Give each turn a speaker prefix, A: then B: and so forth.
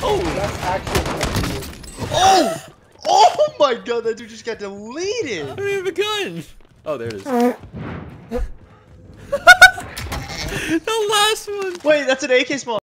A: Oh,
B: Oh! Oh my god, that dude just got deleted!
C: I don't even have a gun. Oh, there it is. the last one.
B: Wait, that's an AK small.